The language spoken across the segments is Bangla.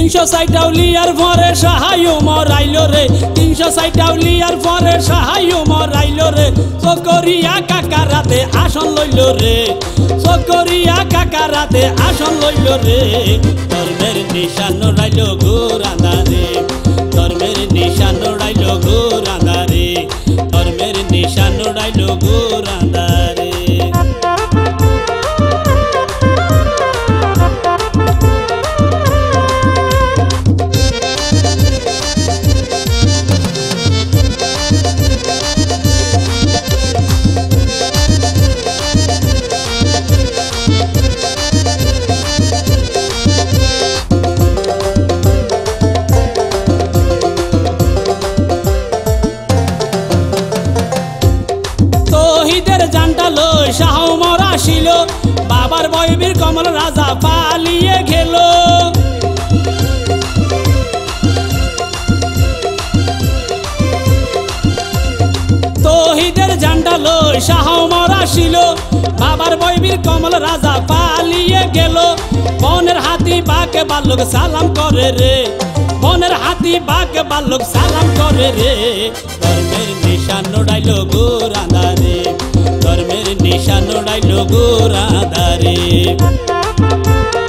তিনশো সাইটাউলিয়ার পরে সাহায্য মরাইল রে। তিনশো সাইটাউলিয়ার পরে সাহায্য মরাইল রে। সকরিয়া কাকা রাতে আসন লইল রে। সকরিয়া কাকা রাতে আসন লইল রে। ধর্মের নিশান রাইল গোরা রে তহিদের জানটা লই, শাহ মরা ছিল বাবার বয়বীর কমল রাজা পালিয়ে গেল। তহিদের জানটা লই, শাহ মরা ছিল বাবার বয়বীর কমল রাজা পালিয়ে গেল। বনের হাতি বাকে বালক সালাম করে রে। বনের হাতি বাঘ বালক সালাম করে রে। ধর্মের নিশান নোড়াইল গোরাদারে ধর্মের নিশান নোড়াইল গোরাদারে সিলেটেতে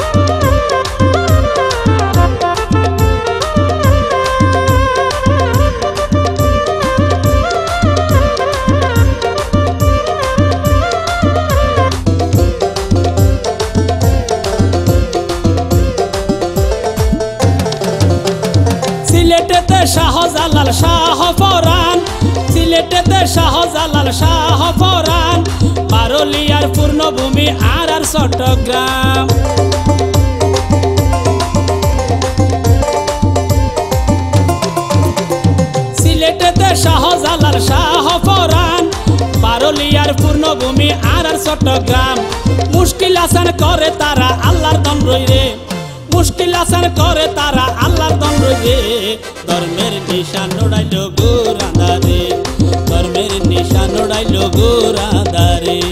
শাহজালাল শাহ ফরান। সিলেটেতে শাহজালাল শাহ ফরান। বারলিয়ার পূর্ণভূমি আর আর চট্টগ্রাম। সিলেটেতে শাহজালাল শাহ ফরান। বারলিয়ার পূর্ণভূমি আর আর চট্টগ্রাম। মুশকিল আসান করে তারা আল্লাহর দম রই রে। আসান করে তারা আল্লাহ রে ধর্মের নিশান নোড়াইল গোরাদারে ধর্মের নিশান গোরাদারে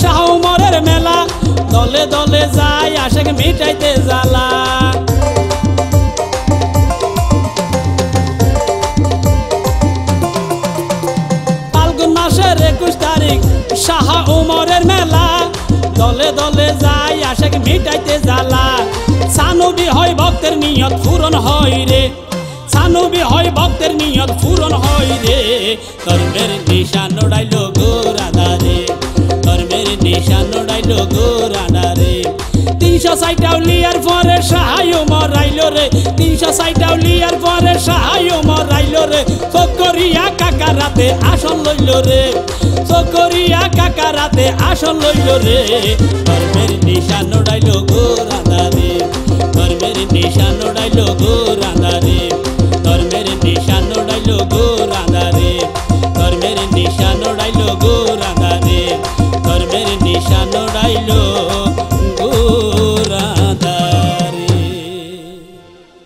শাহ উমরের মেলা। দলে দলে যায়, আশেক মিটাইতে জ্বালা। ফাল্গুন মাসের একুশ তারিখ, শাহ উমরের মেলা। দলে দলে যায়, আশেক মিটাইতে জ্বালা। সানুবি হয় ভক্তের নিয়ত, পূরণ হয় রে। সানুবি হয় ভক্তের নিয়ত, পূরণ হয় রে। ধর্মের নিশান নোড়াইল নিশান নোড়াইল গোরাদারে তিনশো সাইটাউলিয়ার পরে সাহায্য মরাইল রে। তিনশো সাইটাউলিয়ার পরে সাহায্য মরাইল রে। চকরিয়া কাকারাতে আসন লইল রে। চকরিয়া কাকারাতে আসন লইল রে। ধর্মের নিশান নোড়াইল গোরাদারে ধর্মের নিশান নোড়াইল গোরাদারে ধর্মের নিশান নোড়াইল গো